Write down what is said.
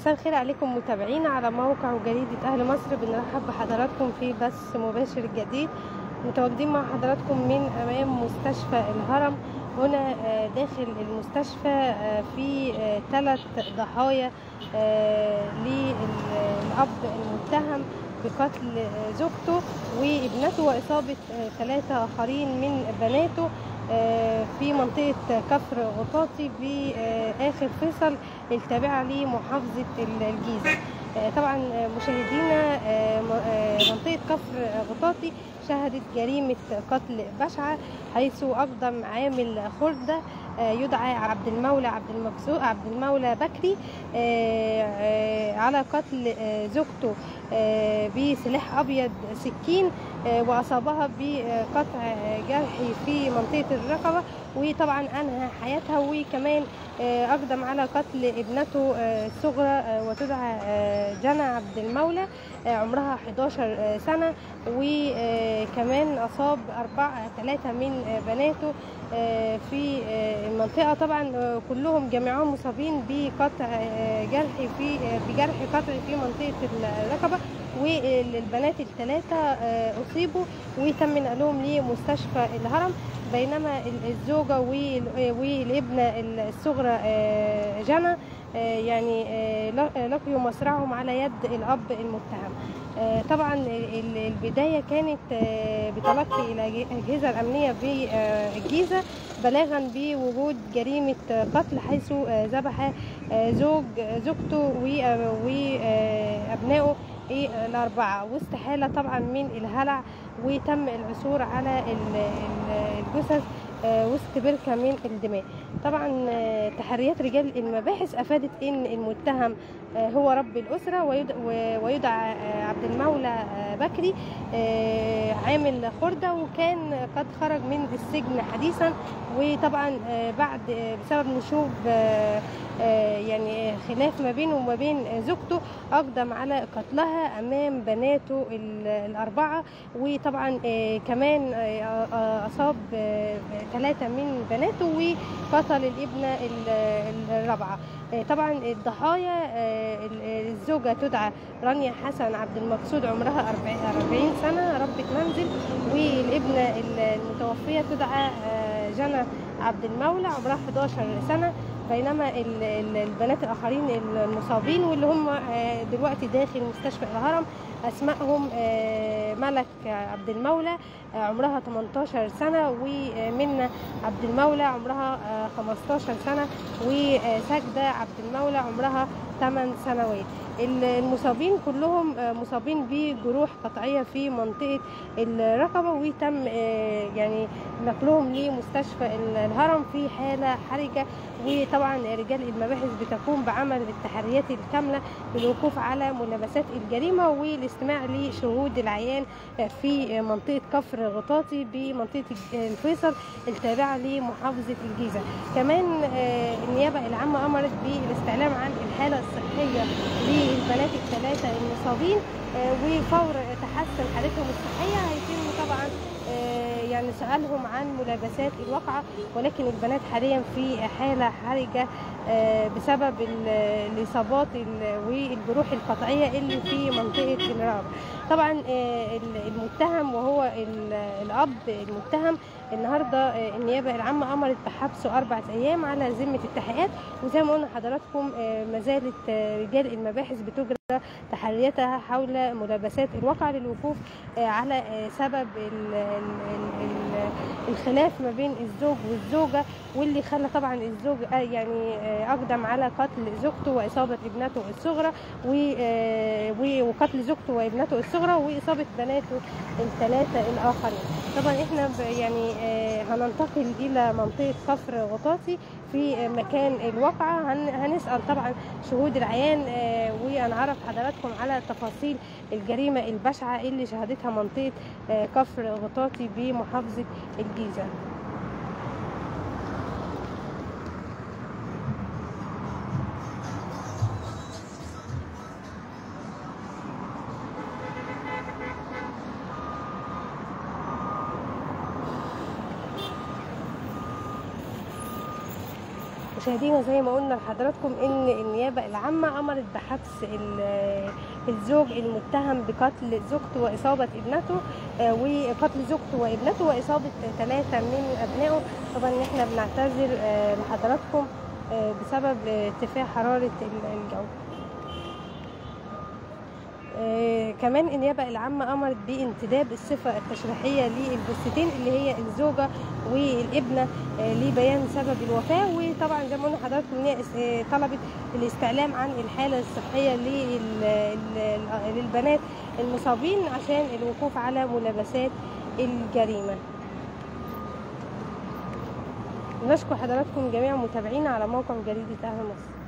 مساء الخير عليكم متابعينا على موقع وجريدة أهل مصر. بنرحب بحضراتكم في بث مباشر جديد متواجدين مع حضراتكم من أمام مستشفى الهرم. هنا آه، داخل المستشفى آه، في ثلاث ضحايا آه، للأب المتهم بقتل زوجته وابنته وإصابة ثلاثة آخرين من بناته. في منطقة كفر غطاطي بآخر فيصل التابعة لمحافظة الجيزة. آه، طبعا آه، مشاهدينا آه، آه، منطقة كفر غطاطي شهدت جريمة قتل بشعة حيث أقدم عامل خردة آه، يدعى عبد المولى عبد المبسوط عبد المولى بكري آه، آه، على قتل آه، زوجته آه، بسلاح أبيض سكين. آه، وأصابها بقطع جرحي في منطقة الرقبة وطبعا أنهى حياتها وكمان آه، أقدم على قتل ابنته آه، الصغرى وتدعى جنى عبد المولى عمرها 11 سنة وكمان أصاب أربعة ثلاثة من بناته في المنطقة. طبعا كلهم جميعهم مصابين بقطع جرحي في بجرح قطعي في منطقة الرقبة. والبنات الثلاثة آه، أصيبوا وتم نقلهم لمستشفى الهرم. بينما ال- الزوجة وال- والابنة الصغرى آه، جنى آه، يعني آه، لقيوا مصرعهم على يد الأب المتهم. آه، طبعا ال- البداية كانت آه، بتلقي إلى الأجهزة الأمنية بالجيزة بلاغا بوجود جريمة قتل حيث آه، ذبح آه، زوج زوجته وأبنائه الأربعة. وسط حالة طبعا من الهلع وتم العثور على ال- ال- الجثث آه، وسط بركة من الدماء. طبعا آه، تحريات رجال المباحث أفادت أن المتهم آه، هو رب الأسرة ويدعى عبد المولى بكري عامل خردة وكان قد خرج من السجن حديثا. وطبعا بعد بسبب نشوب يعني خلاف ما بينه وما بين زوجته أقدم على قتلها أمام بناته ال- الأربعة. وطبعا آه، كمان آه، آه، أصاب ثلاثة من بناته وقتل الابنة ال- الرابعة. آه، طبعا الضحايا آه، ال- الزوجة تدعى رانيا حسن عبد المقصود عمرها 40 سنة ربة منزل. والابنة المتوفية تدعى آه، جنى عبد المولى عمرها 11 سنة. بينما ال- ال- البنات الآخرين المصابين واللي هم آه، دلوقتي داخل مستشفى الهرم أسمائهم آه، ملك عبد المولى آه، عمرها 18 سنة ومنى عبد المولى عمرها آه، 15 سنة وسجدة عبد المولى عمرها 8 سنوات. المصابين كلهم آه، مصابين بجروح قطعية في منطقة الرقبة وتم آه، يعني نقلهم لمستشفى ال- الهرم في حالة حرجة. وطبعا رجال المباحث بتقوم بعمل التحريات الكاملة للوقوف على ملابسات الجريمة والاستماع لشهود العيان آه، في منطقة كفر غطاطي بمنطقة الفيصل التابعة لمحافظة الجيزة. كمان النيابة العامة أمرت بالاستعلام عن الحالة الصحية للبنات الثلاثة المصابين آه، وفور تحسن حالتهم الصحية. هيتم طبعا آه، يعني سألهم عن ملابسات الواقعة ولكن البنات حاليا في حالة حرجة. آه، بسبب ال- الإصابات ال- والجروح القطعية اللي في منطقة الرقبة طبعا آه، ال- المتهم وهو ال- الأب المتهم النهارده آه، النيابة العامة أمرت بحبسه أربعة أيام على ذمة التحقيقات. وزي ما قلنا لحضراتكم آه، ما زالت آه، رجال المباحث بتجرى تحرياتها حول ملابسات الواقع للوقوف آه، على آه، سبب ال- ال- ال- ال- الخلاف ما بين الزوج والزوجة واللي خلى طبعا الزوج آه، يعني آه، أقدم على قتل زوجته وإصابة ابنته الصغرى آه، وقتل زوجته وابنته الصغرى وإصابة بناته الثلاثة الآخرين. طبعا إحنا يعني آه، هننتقل إلى منطقة كفر غطاطي في مكان الواقعة هن- هنسأل طبعا شهود العيان آه، وهنعرف حضراتكم على تفاصيل الجريمة البشعة اللي شهدتها منطقة كفر غطاطي بمحافظة الجيزة. مشاهدينا زي ما قلنا لحضراتكم إن النيابة العامة أمرت بحبس ال- الزوج المتهم بقتل زوجته وإصابة ابنته آه، وقتل زوجته وابنته وإصابة ثلاثة من أبنائه. طبعا إحنا بنعتذر آه، لحضراتكم آه، بسبب ارتفاع حرارة ال- الجو. كمان النيابة العامة أمرت بانتداب الصفة التشريحية للجثتين اللي هي الزوجة والابنة آه، لبيان سبب الوفاة. وطبعا زي ما قلنا حضراتكم آه، طلبت الاستعلام عن الحالة الصحية لل- ال- للبنات المصابين عشان الوقوف على ملابسات الجريمة. نشكر حضراتكم جميع متابعينا على موقع جريدة أهل مصر.